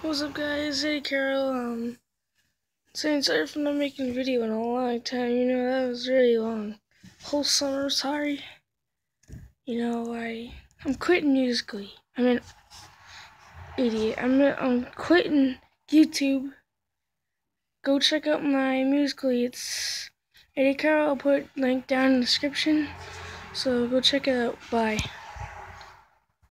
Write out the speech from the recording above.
What's up guys, hey Carol, um, saying sorry for not making a video in a long time, you know, that was really long. Whole summer, sorry. You know, I, I'm quitting Musical.ly. I'm an idiot. I'm, I'm quitting YouTube. Go check out my Musical.ly. It's Eddy Carroll. I'll put link down in the description. So go check it out. Bye.